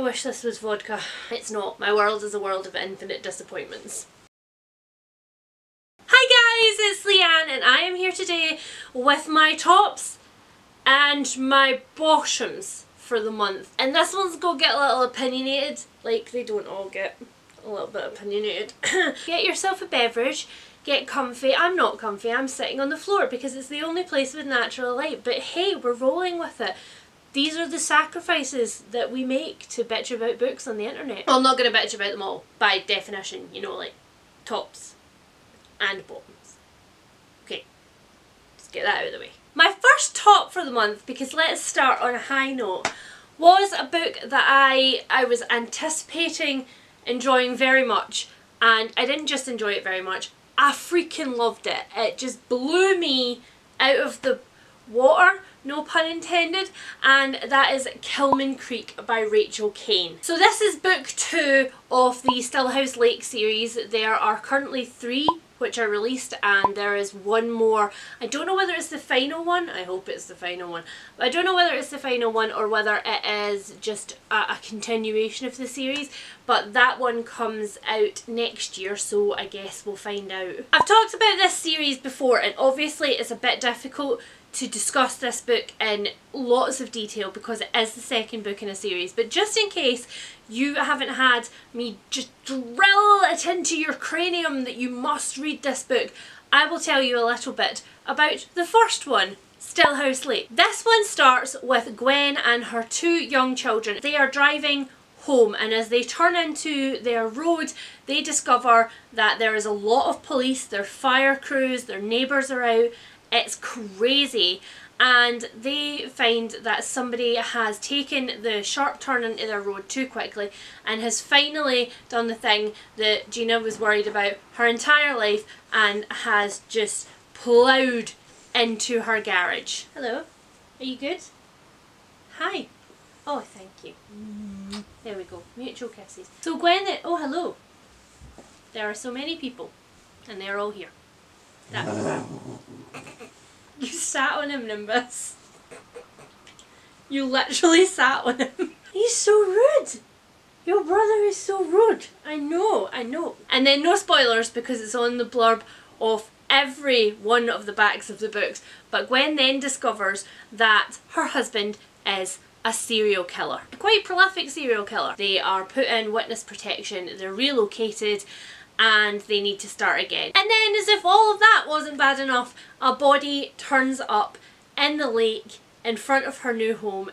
I wish this was vodka. It's not. My world is a world of infinite disappointments. Hi guys, it's Leanne and I am here today with my tops and my bottoms for the month. And this one's gonna get a little opinionated, like they don't all get a little bit opinionated. get yourself a beverage, get comfy. I'm not comfy, I'm sitting on the floor because it's the only place with natural light. But hey, we're rolling with it. These are the sacrifices that we make to bitch about books on the internet. Well, I'm not going to bitch about them all, by definition, you know, like tops and bottoms. Okay, just get that out of the way. My first top for the month, because let's start on a high note, was a book that I, I was anticipating enjoying very much and I didn't just enjoy it very much, I freaking loved it. It just blew me out of the water no pun intended, and that is Killman Creek by Rachel Caine. So this is book two of the Stillhouse Lake series. There are currently three which are released and there is one more. I don't know whether it's the final one, I hope it's the final one. I don't know whether it's the final one or whether it is just a, a continuation of the series but that one comes out next year so I guess we'll find out. I've talked about this series before and obviously it's a bit difficult to discuss this book in lots of detail because it is the second book in a series but just in case you haven't had me just drill it into your cranium that you must read this book I will tell you a little bit about the first one Stillhouse Lake. This one starts with Gwen and her two young children. They are driving home and as they turn into their road they discover that there is a lot of police, their fire crews, their neighbours are out it's crazy and they find that somebody has taken the sharp turn into their road too quickly and has finally done the thing that Gina was worried about her entire life and has just ploughed into her garage. Hello, are you good? Hi. Oh, thank you. There we go, mutual kisses. So Gwen, uh, oh hello. There are so many people and they're all here. You sat on him, Nimbus. You literally sat on him. He's so rude. Your brother is so rude. I know, I know. And then no spoilers because it's on the blurb of every one of the backs of the books. But Gwen then discovers that her husband is a serial killer. A quite prolific serial killer. They are put in witness protection, they're relocated and they need to start again. And then as if all of that wasn't bad enough, a body turns up in the lake in front of her new home,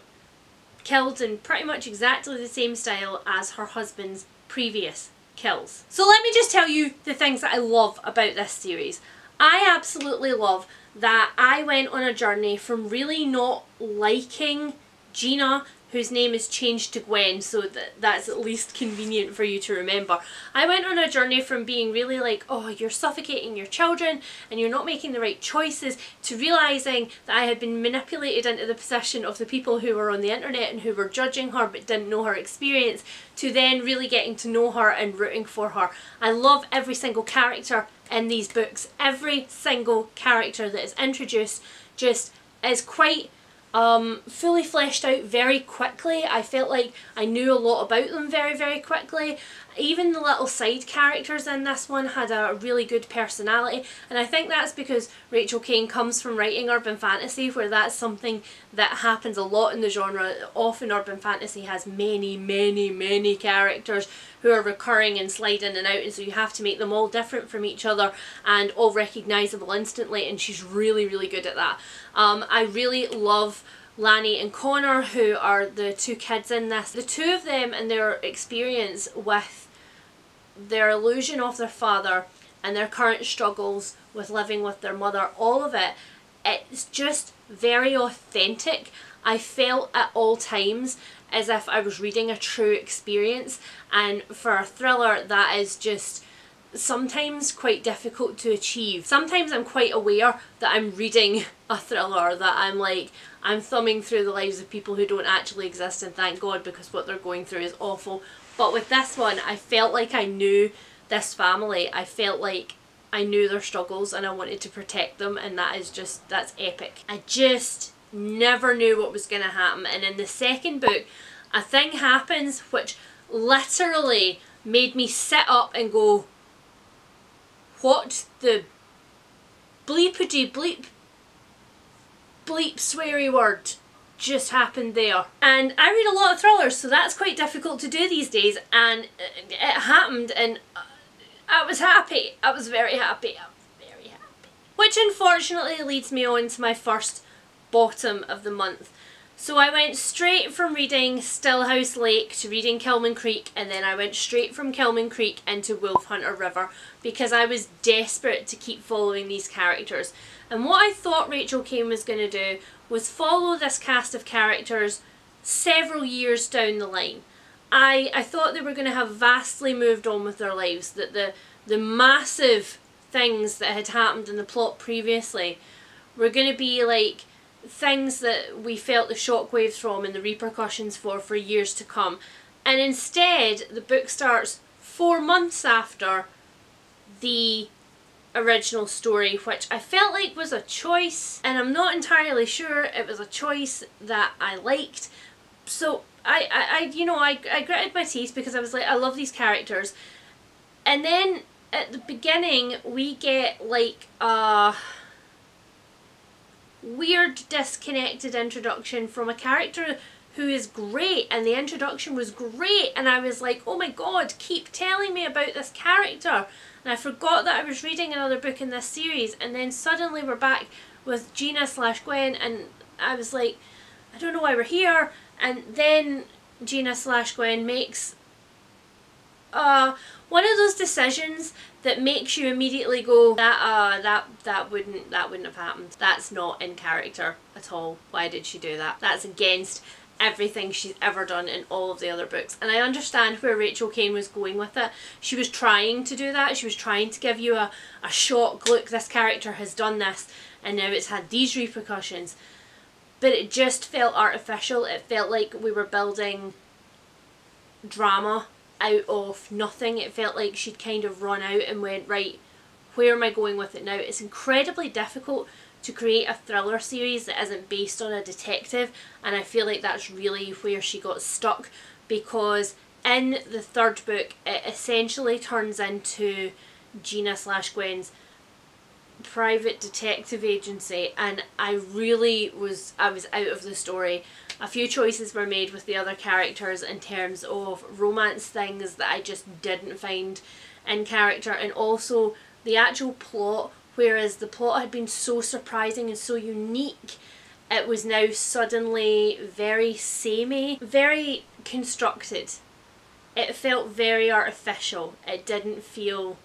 killed in pretty much exactly the same style as her husband's previous kills. So let me just tell you the things that I love about this series. I absolutely love that I went on a journey from really not liking Gina whose name is changed to Gwen so that that's at least convenient for you to remember. I went on a journey from being really like, oh, you're suffocating your children and you're not making the right choices to realising that I had been manipulated into the position of the people who were on the internet and who were judging her but didn't know her experience to then really getting to know her and rooting for her. I love every single character in these books. Every single character that is introduced just is quite um, fully fleshed out very quickly. I felt like I knew a lot about them very, very quickly. Even the little side characters in this one had a really good personality and I think that's because Rachel Caine comes from writing urban fantasy where that's something that happens a lot in the genre. Often urban fantasy has many, many, many characters who are recurring and slide in and out and so you have to make them all different from each other and all recognisable instantly and she's really, really good at that. Um, I really love Lanny and Connor who are the two kids in this. The two of them and their experience with their illusion of their father and their current struggles with living with their mother, all of it, it's just very authentic. I felt at all times as if I was reading a true experience and for a thriller that is just sometimes quite difficult to achieve. Sometimes I'm quite aware that I'm reading a thriller, that I'm like, I'm thumbing through the lives of people who don't actually exist and thank God because what they're going through is awful. But with this one, I felt like I knew this family. I felt like I knew their struggles and I wanted to protect them and that is just, that's epic. I just never knew what was going to happen and in the second book a thing happens which literally made me sit up and go, what the bleepity bleep bleep sweary word just happened there. And I read a lot of thrillers, so that's quite difficult to do these days, and it happened, and I was happy. I was very happy. I was very happy. Which unfortunately leads me on to my first bottom of the month. So I went straight from reading Stillhouse Lake to reading Killman Creek and then I went straight from Killman Creek into Wolfhunter River because I was desperate to keep following these characters. And what I thought Rachel Caine was going to do was follow this cast of characters several years down the line. I, I thought they were going to have vastly moved on with their lives, that the, the massive things that had happened in the plot previously were going to be like things that we felt the shockwaves from and the repercussions for for years to come. And instead, the book starts four months after the original story, which I felt like was a choice, and I'm not entirely sure it was a choice that I liked. So I, I, I you know, I, I gritted my teeth because I was like, I love these characters. And then at the beginning, we get like a weird disconnected introduction from a character who is great and the introduction was great and I was like oh my god keep telling me about this character. And I forgot that I was reading another book in this series and then suddenly we're back with Gina slash Gwen and I was like I don't know why we're here. And then Gina slash Gwen makes uh, one of those decisions that makes you immediately go that uh that that wouldn't that wouldn't have happened that's not in character at all why did she do that that's against everything she's ever done in all of the other books. And I understand where Rachel Caine was going with it. She was trying to do that. She was trying to give you a, a shock, look, this character has done this and now it's had these repercussions. But it just felt artificial. It felt like we were building drama out of nothing. It felt like she'd kind of run out and went, right, where am I going with it now? It's incredibly difficult to create a thriller series that isn't based on a detective and I feel like that's really where she got stuck because in the third book it essentially turns into Gina slash Gwen's private detective agency and I really was I was out of the story. A few choices were made with the other characters in terms of romance things that I just didn't find in character and also the actual plot whereas the plot had been so surprising and so unique it was now suddenly very samey, very constructed. It felt very artificial. It didn't feel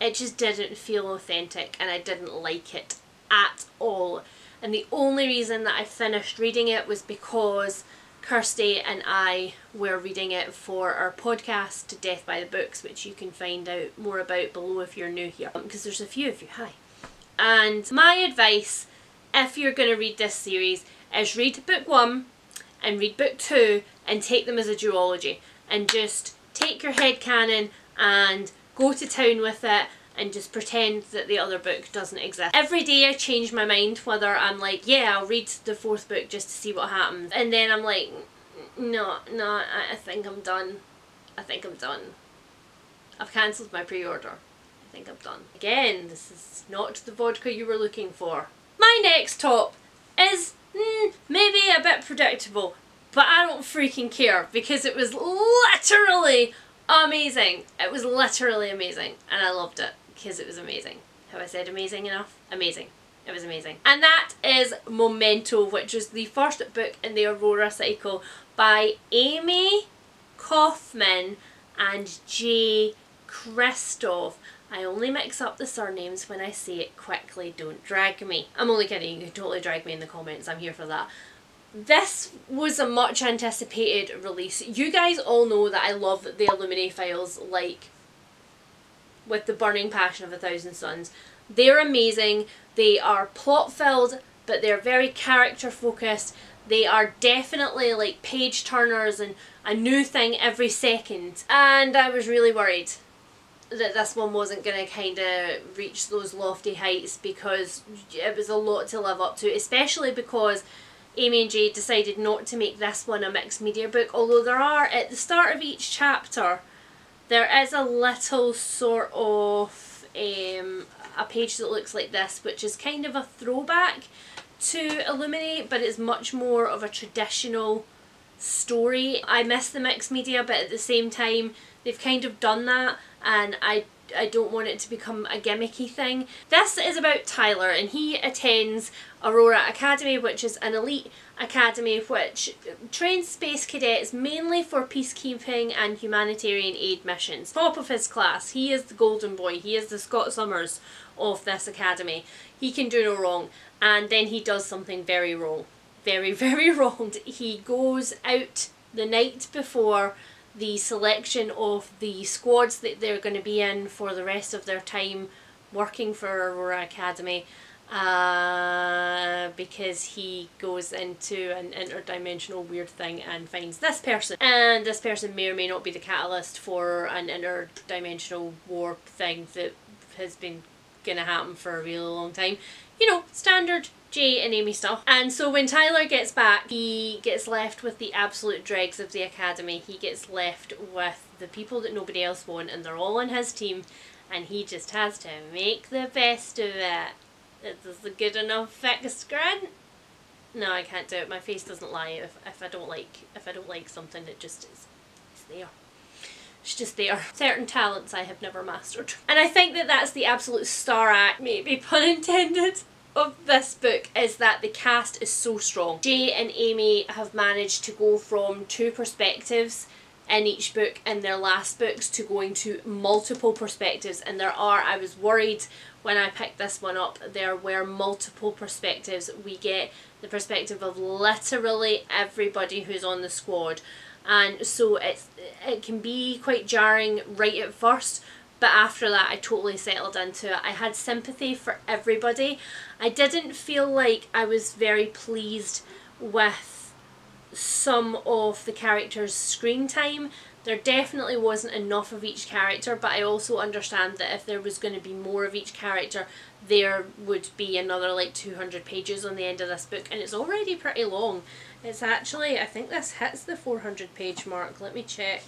it just didn't feel authentic and I didn't like it at all. And the only reason that I finished reading it was because Kirsty and I were reading it for our podcast, To Death by the Books, which you can find out more about below if you're new here, um, because there's a few of you, hi. And my advice, if you're going to read this series, is read book one and read book two and take them as a duology and just take your head canon and go to town with it and just pretend that the other book doesn't exist. Every day I change my mind whether I'm like, yeah, I'll read the fourth book just to see what happens. And then I'm like, no, no, I, think I'm done. I think I'm done. I've cancelled my pre-order. I think I'm done. Again, this is not the vodka you were looking for. My next top is mm, maybe a bit predictable, but I don't freaking care because it was literally amazing. It was literally amazing and I loved it because it was amazing. Have I said amazing enough? Amazing. It was amazing. And that is Memento, which is the first book in the Aurora cycle by Amie Kaufman and Jay Kristoff. I only mix up the surnames when I say it quickly, don't drag me. I'm only kidding, you can totally drag me in the comments, I'm here for that. This was a much anticipated release. You guys all know that I love the Illuminae files like with the burning passion of a thousand suns. They're amazing. They are plot filled, but they're very character focused. They are definitely like page turners and a new thing every second. And I was really worried that this one wasn't going to kind of reach those lofty heights because it was a lot to live up to, especially because Amie and Jay decided not to make this one a mixed media book, although there are, at the start of each chapter, there is a little sort of um, a page that looks like this, which is kind of a throwback to Illuminae, but it's much more of a traditional story. I miss the mixed media, but at the same time, they've kind of done that, and I I don't want it to become a gimmicky thing. This is about Tyler and he attends Aurora Academy which is an elite academy which trains space cadets mainly for peacekeeping and humanitarian aid missions. Top of his class, he is the golden boy, he is the Scott Summers of this academy. He can do no wrong and then he does something very wrong. Very, very wrong. He goes out the night before the selection of the squads that they're going to be in for the rest of their time working for Aurora Academy uh, because he goes into an interdimensional weird thing and finds this person. And this person may or may not be the catalyst for an interdimensional warp thing that has been going to happen for a really long time. You know, standard Jay and Amie stuff. And so when Tyler gets back, he gets left with the absolute dregs of the academy. He gets left with the people that nobody else want and they're all on his team and he just has to make the best of it. Is this a good enough fix grin? No, I can't do it. My face doesn't lie. If, if I don't like if I don't like something it just is it's there. It's just there. Certain talents I have never mastered. And I think that that's the absolute star act, maybe pun intended, of this book is that the cast is so strong. Jay and Amie have managed to go from two perspectives in each book in their last books to going to multiple perspectives and there are, I was worried when I picked this one up, there were multiple perspectives. We get the perspective of literally everybody who's on the squad and so it's, it can be quite jarring right at first but after that I totally settled into it. I had sympathy for everybody. I didn't feel like I was very pleased with some of the characters' screen time. There definitely wasn't enough of each character, but I also understand that if there was going to be more of each character, there would be another like 200 pages on the end of this book, and it's already pretty long. It's actually, I think this hits the 400 page mark. Let me check.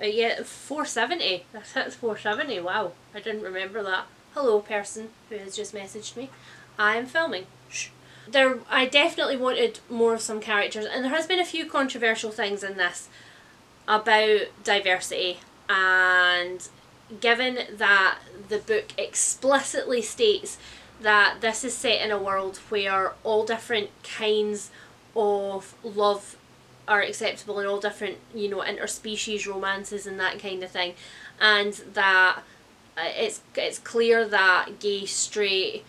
Uh, yeah, 470. That's, that's 470. Wow, I didn't remember that. Hello, person who has just messaged me. I am filming. Shh. There, I definitely wanted more of some characters, and there has been a few controversial things in this about diversity, and given that the book explicitly states that this is set in a world where all different kinds of love are acceptable in all different, you know, interspecies romances and that kind of thing. And that uh, it's it's clear that gay, straight,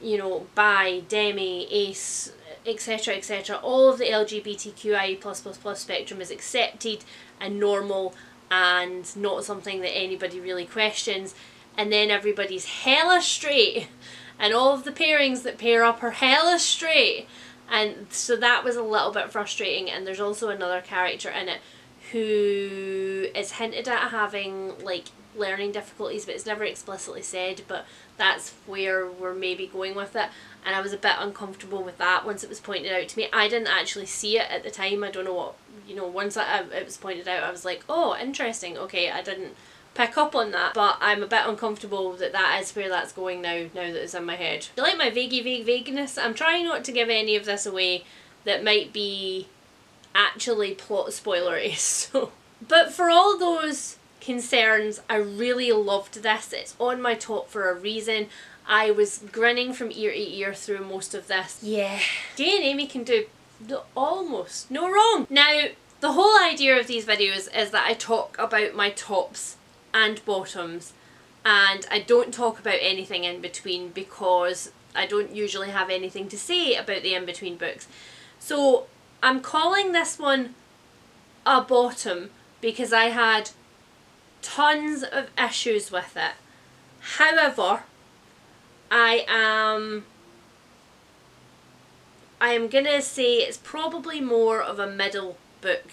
you know, bi, demi, ace, etc., etc., all of the LGBTQI plus plus plus spectrum is accepted and normal and not something that anybody really questions. And then everybody's hella straight, and all of the pairings that pair up are hella straight. And so that was a little bit frustrating. And there's also another character in it who is hinted at having like learning difficulties but it's never explicitly said but that's where we're maybe going with it and I was a bit uncomfortable with that once it was pointed out to me. I didn't actually see it at the time. I don't know what, you know, once I, it was pointed out I was like, oh interesting, okay, I didn't pick up on that but I'm a bit uncomfortable that that is where that's going now now that it's in my head. You like my vaguey vague vagueness? I'm trying not to give any of this away that might be actually plot spoilery so but for all those concerns I really loved this. It's on my top for a reason. I was grinning from ear to ear through most of this. Yeah. Jay and Amie can do almost no wrong. Now the whole idea of these videos is that I talk about my tops and bottoms and I don't talk about anything in between because I don't usually have anything to say about the in-between books. So I'm calling this one a bottom because I had tons of issues with it. However, I am I am gonna say it's probably more of a middle book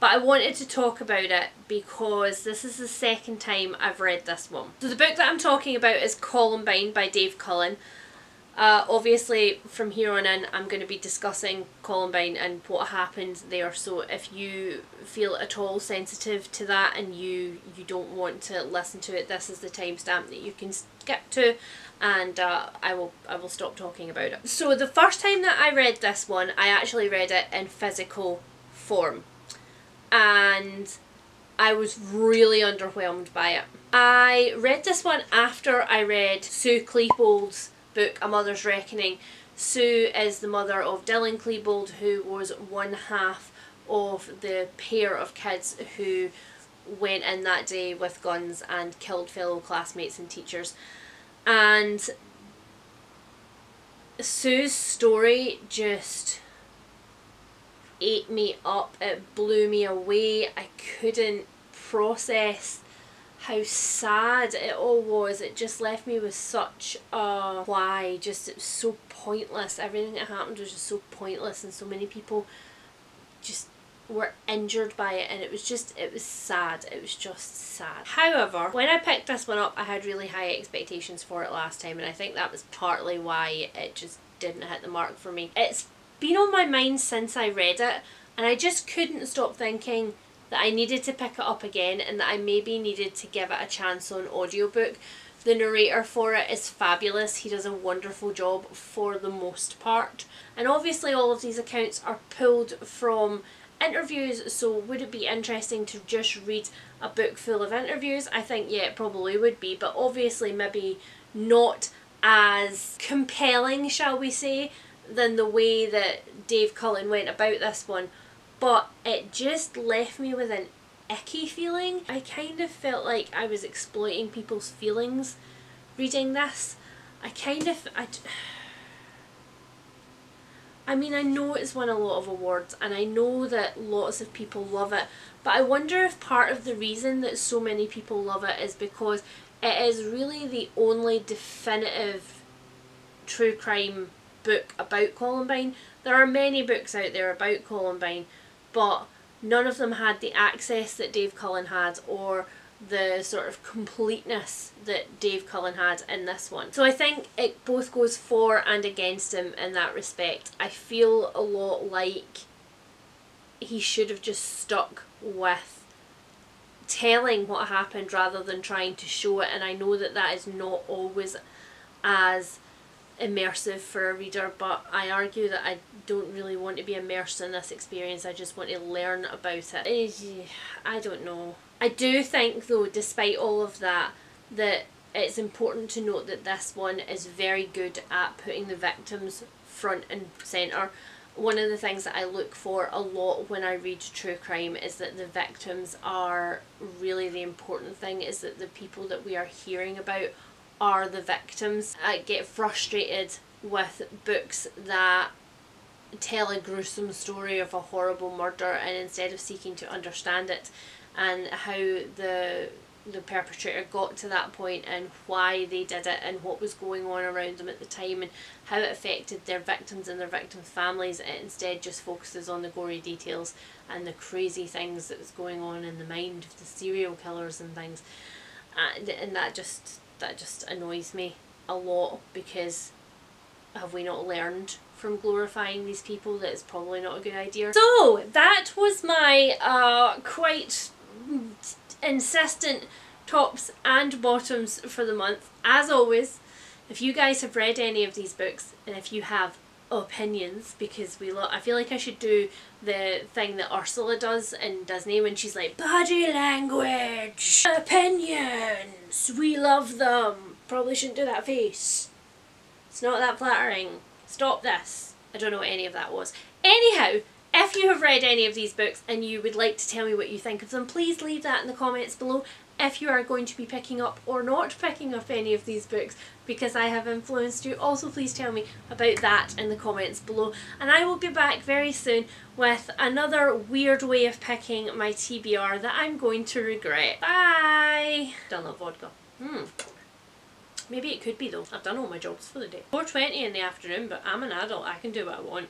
but I wanted to talk about it because this is the second time I've read this one. So the book that I'm talking about is Columbine by Dave Cullen. Uh, obviously, from here on in, I'm going to be discussing Columbine and what happened there. So if you feel at all sensitive to that and you you don't want to listen to it, this is the timestamp that you can skip to, and uh, I will I will stop talking about it. So the first time that I read this one, I actually read it in physical form, and I was really underwhelmed by it. I read this one after I read Sue Klebold's book A Mother's Reckoning. Sue is the mother of Dylan Klebold who was one half of the pair of kids who went in that day with guns and killed fellow classmates and teachers. And Sue's story just ate me up. It blew me away. I couldn't process how sad it all was. It just left me with such a why. Just it was so pointless. Everything that happened was just so pointless, and so many people just were injured by it and it was just it was sad it was just sad however when i picked this one up i had really high expectations for it last time and i think that was partly why it just didn't hit the mark for me it's been on my mind since i read it and i just couldn't stop thinking that I needed to pick it up again and that I maybe needed to give it a chance on audiobook. The narrator for it is fabulous. He does a wonderful job for the most part. And obviously all of these accounts are pulled from interviews so would it be interesting to just read a book full of interviews? I think yeah it probably would be but obviously maybe not as compelling shall we say than the way that Dave Cullen went about this one but it just left me with an icky feeling. I kind of felt like I was exploiting people's feelings reading this. I kind of... I, I mean, I know it's won a lot of awards and I know that lots of people love it, but I wonder if part of the reason that so many people love it is because it is really the only definitive true crime book about Columbine. There are many books out there about Columbine, but none of them had the access that Dave Cullen had or the sort of completeness that Dave Cullen had in this one. So I think it both goes for and against him in that respect. I feel a lot like he should have just stuck with telling what happened rather than trying to show it and I know that that is not always as immersive for a reader but I argue that I don't really want to be immersed in this experience I just want to learn about it. Eh, I don't know. I do think though despite all of that that it's important to note that this one is very good at putting the victims front and centre. One of the things that I look for a lot when I read true crime is that the victims are really the important thing is that the people that we are hearing about are the victims. I get frustrated with books that tell a gruesome story of a horrible murder and instead of seeking to understand it and how the the perpetrator got to that point and why they did it and what was going on around them at the time and how it affected their victims and their victims' families. It instead just focuses on the gory details and the crazy things that was going on in the mind of the serial killers and things. And, and that just that just annoys me a lot because have we not learned from glorifying these people that it's probably not a good idea. So that was my uh, quite insistent tops and bottoms for the month. As always, if you guys have read any of these books and if you have opinions because we lo- I feel like I should do the thing that Ursula does in Disney when she's like body language opinions we love them. Probably shouldn't do that face. It's not that flattering. Stop this. I don't know what any of that was. Anyhow if you have read any of these books and you would like to tell me what you think of them please leave that in the comments below if you are going to be picking up or not picking up any of these books because I have influenced you. Also please tell me about that in the comments below and I will be back very soon with another weird way of picking my TBR that I'm going to regret. Bye! Don't love vodka. Hmm. Maybe it could be though. I've done all my jobs for the day. 4.20 in the afternoon but I'm an adult. I can do what I want.